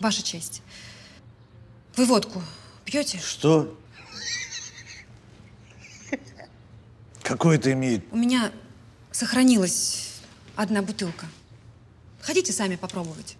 Ваша честь. Вы водку пьете? Что? Какое это имеет? У меня сохранилась одна бутылка. Хотите сами попробовать?